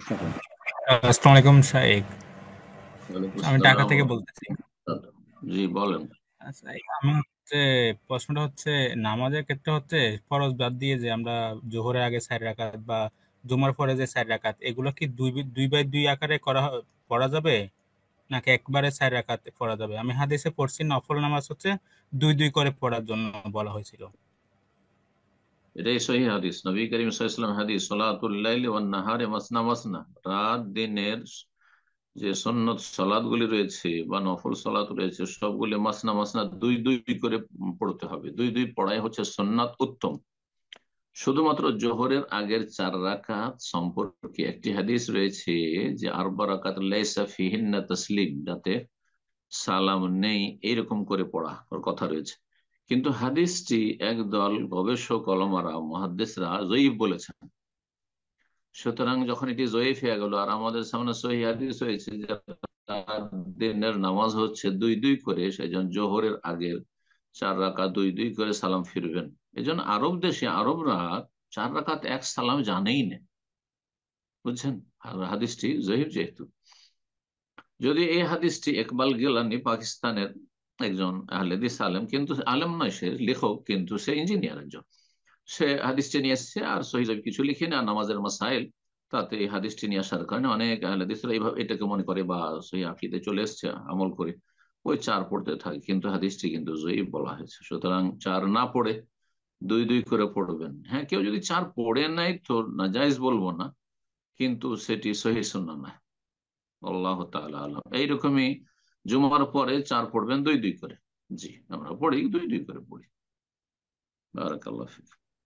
প্রশ্ন করুন আসসালামু আলাইকুম আমি ঢাকা থেকে বলতেছি। জি বলেন। আচ্ছা হচ্ছে প্রশ্নটা হচ্ছে নামাজের ক্ষেত্রে হচ্ছে ফরজ বাদ দিয়ে যে আমরা জোহরের আগে চার রাকাত বা জুমার পরে যে চার রাকাত এগুলো কি দুই দুই বাই দুই আকারে করা পড়া যাবে? নাকি একবারে চার রাকাত পড়া যাবে? আমি হাদিসে পড়ছি নফল নামাজ হচ্ছে দুই দুই করে পড়ার জন্য বলা হয়েছিল। এটাই সহি হাদিস। নবী করিম হাদিস নাহারে মাসনা মাসনা। রাত দিনের যে সন্ন্যত রয়েছে বা নফল রয়েছে, সবগুলি মাসনা মাসনা দুই দুই করে পড়তে হবে। দুই দুই পড়াই হচ্ছে সন্ন্যাত উত্তম। শুধুমাত্র জোহরের আগের চার রাকাত সম্পর্কে একটি হাদিস রয়েছে যে, আরবা রাকাত লাইসা ফিহিন্না তসলিম যাতে সালাম নেই, এইরকম করে পড়া ওর কথা রয়েছে। কিন্তু হাদিসটি একদল গবেষক অলমারা মহাদ্দেশরা জয়ীফ বলেছেন। সুতরাং যখন এটি জয়ীফ হয়ে গেল, আর আমাদের সামনে সহি হাদিস হয়েছে যে দিনের নামাজ হচ্ছে দুই দুই করে সেই জন্য জোহরের আগের চার রাকাত দুই দুই করে সালাম ফিরবেন। এই জন্য আরব দেশে আরবরা চার রাকাত এক সালাম জানেই না। বুঝছেন? হাদিসটি জহিব যেহেতু। যদি এই হাদিসটি একবাল গিলানি পাকিস্তানের একজন আহলেদিস আলেম কিন্তু আলেম নয় সে, লেখক, কিন্তু সে ইঞ্জিনিয়ার একজন। সে হাদিসটি নিয়ে এসছে, আর সহিজ কিছু লিখে না, নামাজের মাসাইল, তাতে এই হাদিসটি নিয়ে আসার কারণে অনেক আহলেদিসরা এইভাবে এটাকে মনে করে বা সহি আকিদে চলে এসছে, আমল করে। ওই চার পড়তে থাকে, কিন্তু হাদিসটি কিন্তু জয়ীব বলা হয়েছে। সুতরাং চার না পড়ে দুই দুই করে পড়বেন। হ্যাঁ কেউ যদি চার পড়ে নাই তো নাজাইজ বলব না, কিন্তু সেটি সহি সুন্না না আল্লাহ তাআলা আলম। এইরকমই জুমার পরে চার পড়বেন দুই দুই করে। জি, আমরা পড়ি দুই দুই করে পড়ি। বারাকাল্লাহ